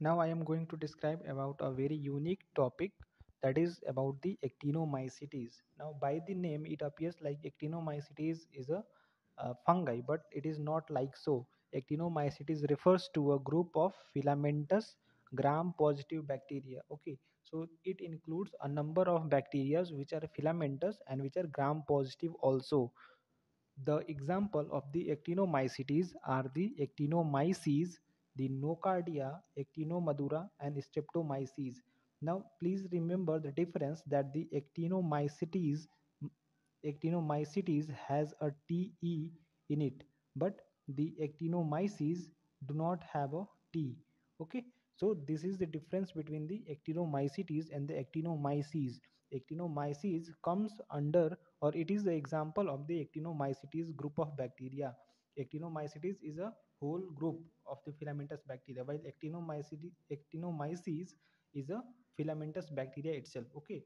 Now I am going to describe about a very unique topic that is about the actinomycetes. Now by the name it appears like actinomycetes is a uh, fungi but it is not like so. Actinomycetes refers to a group of filamentous gram positive bacteria. Okay, so it includes a number of bacteria which are filamentous and which are gram positive also. The example of the actinomycetes are the actinomyces the nocardia, actinomadura and streptomyces. Now please remember the difference that the actinomycetes actinomycetes has a TE in it but the actinomyces do not have a T. Okay, so this is the difference between the actinomycetes and the actinomyces. Actinomyces comes under or it is the example of the actinomycetes group of bacteria. Actinomycetes is a whole group of the filamentous bacteria. While actinomycetes, actinomyces is a filamentous bacteria itself okay?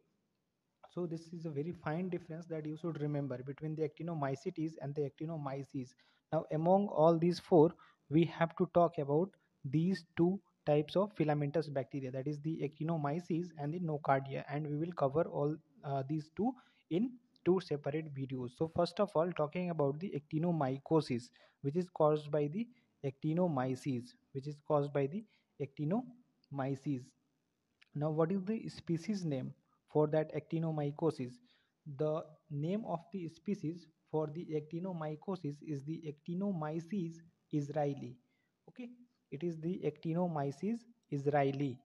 So this is a very fine difference that you should remember between the actinomycetes and the actinomyces. Now among all these four we have to talk about these two types of filamentous bacteria that is the actinomyces and the nocardia and we will cover all uh, these two in two separate videos. So first of all talking about the actinomycosis which is caused by the actinomyces which is caused by the actinomyces. Now what is the species name for that actinomycosis? The name of the species for the actinomycosis is the actinomyces israelii. Okay? It is the actinomyces israelii.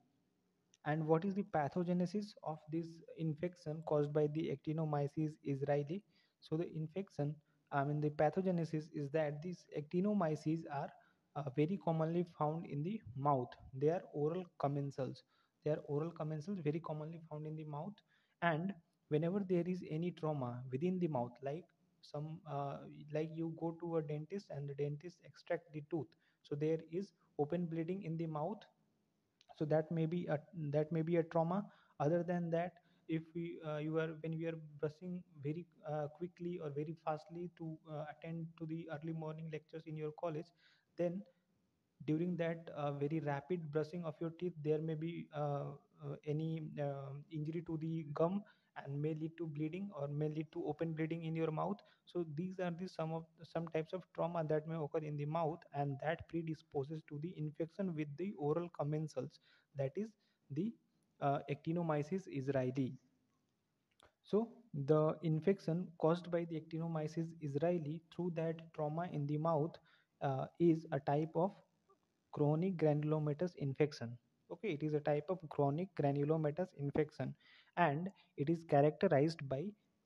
And what is the pathogenesis of this infection caused by the actinomyces israelii? So the infection i mean the pathogenesis is that these actinomyces are uh, very commonly found in the mouth. They are oral commensals. They are oral commensals very commonly found in the mouth. And whenever there is any trauma within the mouth like some uh, like you go to a dentist and the dentist extract the tooth. So there is open bleeding in the mouth. So that may be a that may be a trauma. Other than that if we uh, you are when we are brushing very uh, quickly or very fastly to uh, attend to the early morning lectures in your college then during that uh, very rapid brushing of your teeth there may be uh, uh, any uh, injury to the gum and may lead to bleeding or may lead to open bleeding in your mouth. So these are the some of some types of trauma that may occur in the mouth and that predisposes to the infection with the oral commensals that is the uh, actinomyces israelii. So the infection caused by the actinomyces israelii through that trauma in the mouth uh, is a type of chronic granulomatous infection. Okay it is a type of chronic granulomatous infection and it is characterized by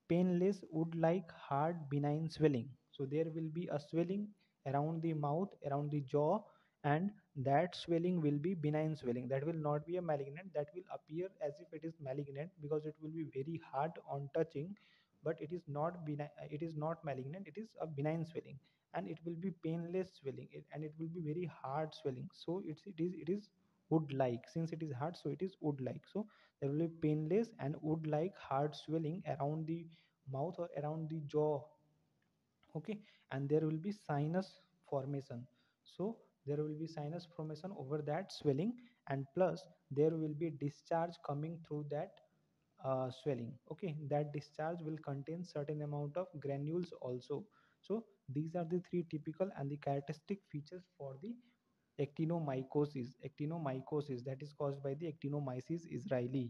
painless wood like hard benign swelling. So there will be a swelling around the mouth around the jaw and that swelling will be benign swelling. That will not be a malignant that will appear as if it is malignant because it will be very hard on touching but it is not benign it is not malignant it is a benign swelling and it will be painless swelling and it will be very hard swelling. So it's it is it is wood like since it is hard so it is wood like so there will be painless and wood like hard swelling around the mouth or around the jaw okay? And there will be sinus formation. So there will be sinus formation over that swelling and plus there will be discharge coming through that uh, swelling. Okay that discharge will contain certain amount of granules also. So these are the three typical and the characteristic features for the actinomycosis. Actinomycosis that is caused by the actinomyces israelii.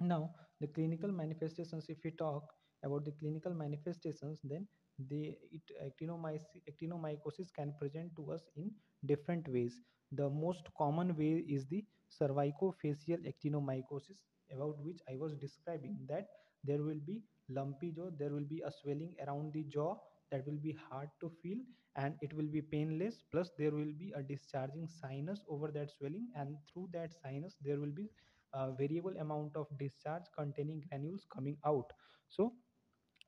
Now the clinical manifestations if we talk about the clinical manifestations then the it, actinomyces, actinomycosis can present to us in different ways. The most common way is the cervicofacial actinomycosis about which i was describing that there will be lumpy jaw there will be a swelling around the jaw that will be hard to feel and it will be painless. Plus there will be a discharging sinus over that swelling and through that sinus there will be a variable amount of discharge containing granules coming out. So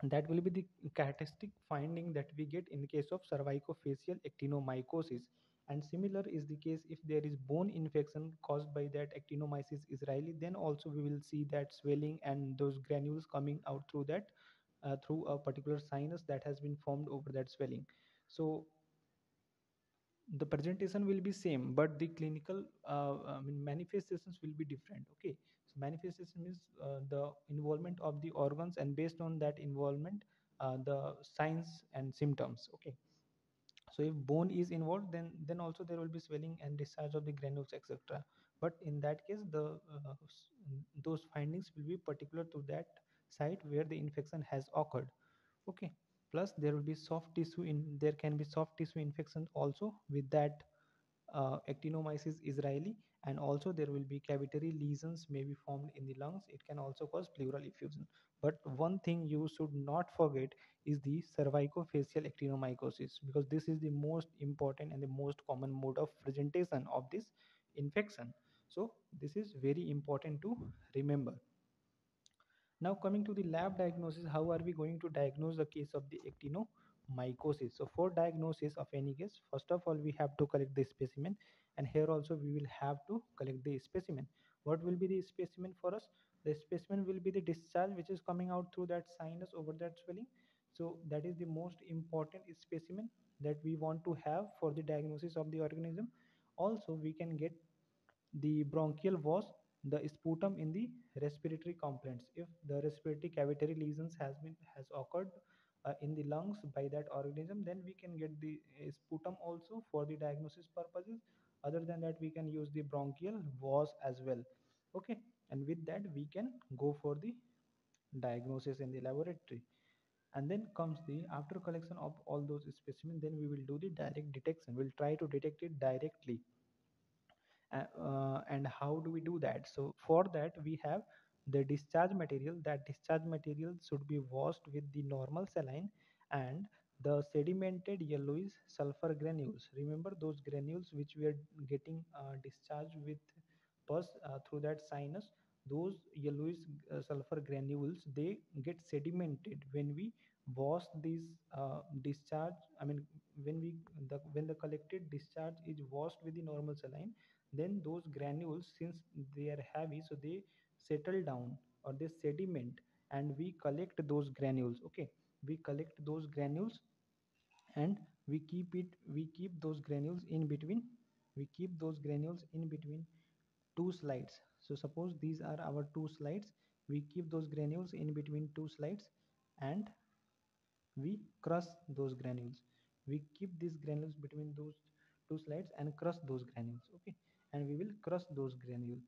that will be the characteristic finding that we get in the case of cervicofacial actinomycosis and similar is the case if there is bone infection caused by that actinomyces israelii then also we will see that swelling and those granules coming out through that uh, through a particular sinus that has been formed over that swelling. So the presentation will be same but the clinical uh, I mean manifestations will be different okay? So manifestation means uh, the involvement of the organs and based on that involvement uh, the signs and symptoms okay so if bone is involved then then also there will be swelling and discharge of the granules etc but in that case the uh, those findings will be particular to that site where the infection has occurred. Okay. Plus there will be soft tissue in there can be soft tissue infection also with that uh, actinomyces israelii and also there will be cavitary lesions may be formed in the lungs. It can also cause pleural effusion. But one thing you should not forget is the cervicofacial actinomycosis because this is the most important and the most common mode of presentation of this infection. So this is very important to remember. Now coming to the lab diagnosis, how are we going to diagnose the case of the actinomycosis? So for diagnosis of any case, first of all we have to collect the specimen and here also we will have to collect the specimen. What will be the specimen for us? The specimen will be the discharge which is coming out through that sinus over that swelling. So that is the most important specimen that we want to have for the diagnosis of the organism. Also we can get the bronchial wash the sputum in the respiratory complaints if the respiratory cavitary lesions has been has occurred uh, in the lungs by that organism then we can get the uh, sputum also for the diagnosis purposes. Other than that we can use the bronchial wash as well. Okay? And with that we can go for the diagnosis in the laboratory. And then comes the after collection of all those specimens then we will do the direct detection. We'll try to detect it directly. Uh, uh, and how do we do that? So for that we have the discharge material that discharge material should be washed with the normal saline and the sedimented yellowish sulfur granules. Remember those granules which we are getting uh, discharged with pus uh, through that sinus? Those yellowish uh, sulfur granules they get sedimented when we wash these uh, discharge i mean when we the when the collected discharge is washed with the normal saline then those granules since they are heavy so they settle down or they sediment and we collect those granules okay? We collect those granules and we keep it we keep those granules in between we keep those granules in between two slides. So suppose these are our two slides we keep those granules in between two slides and we crush those granules. We keep these granules between those two slides and crush those granules okay? And we will crush those granules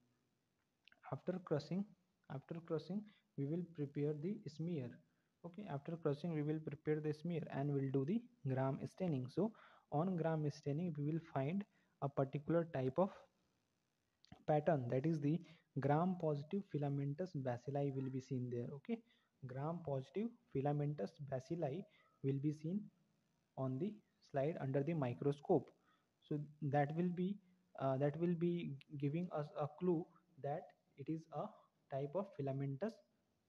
after crushing after crushing we will prepare the smear. Okay after crushing we will prepare the smear and we'll do the gram staining. So on gram staining we will find a particular type of pattern. That is the gram positive filamentous bacilli will be seen there. Okay gram positive filamentous bacilli will be seen on the slide under the microscope. So that will be uh, that will be giving us a clue that it is a type of filamentous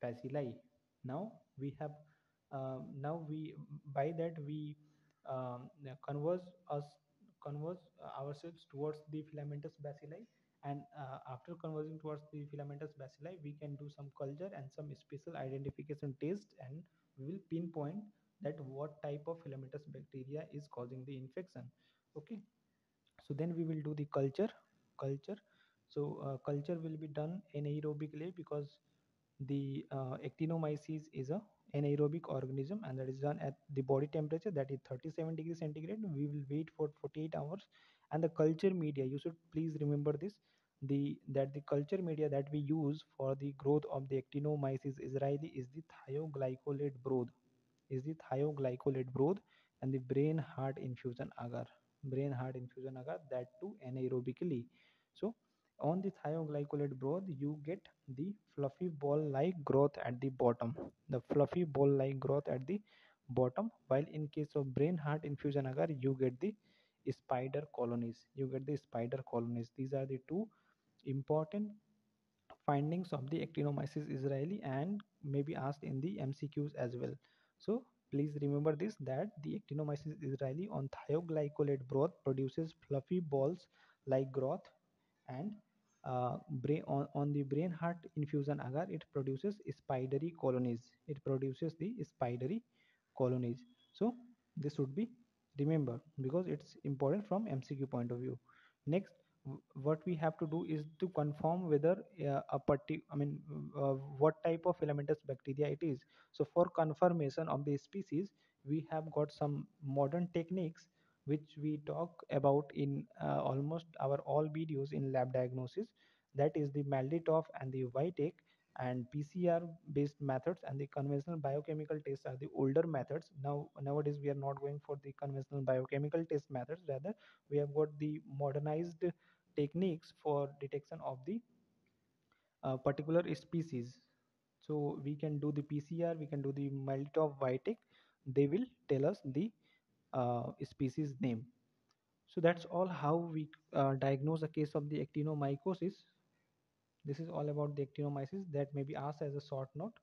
bacilli. Now we have um, now we by that we um, converse us converse uh, ourselves towards the filamentous bacilli and uh, after converging towards the filamentous bacilli we can do some culture and some special identification test and we will pinpoint that what type of filamentous bacteria is causing the infection. Okay. So then we will do the culture culture so uh, culture will be done anaerobically because the uh, actinomyces is a anaerobic organism and that is done at the body temperature that is 37 degrees centigrade. We will wait for 48 hours. And the culture media you should please remember this the that the culture media that we use for the growth of the actinomyces israelii is the thioglycolate broth. Is the thioglycolate broth and the brain heart infusion agar. Brain heart infusion agar that too anaerobically. So on the thioglycolate broth you get the fluffy ball like growth at the bottom. The fluffy ball like growth at the bottom. While in case of brain heart infusion agar you get the spider colonies. You get the spider colonies. These are the two important findings of the actinomyces israelii and may be asked in the mcqs as well. So please remember this that the actinomyces israelii on thioglycolate broth produces fluffy balls like growth and uh, brain on, on the brain heart infusion agar it produces spidery colonies. It produces the spidery colonies. So this would be remember because it's important from mcq point of view. Next what we have to do is to confirm whether uh, a parti i mean uh, what type of filamentous bacteria it is. So for confirmation of the species we have got some modern techniques which we talk about in uh, almost our all videos in lab diagnosis. That is the MALDI-TOF and the Vitek and PCR based methods and the conventional biochemical tests are the older methods. Now nowadays we are not going for the conventional biochemical test methods rather we have got the modernized techniques for detection of the uh, particular species. So we can do the pcr we can do the MALDI-TOF Vitek they will tell us the uh, species name. So that's all how we uh, diagnose a case of the actinomycosis. This is all about the actinomyces that may be asked as a short note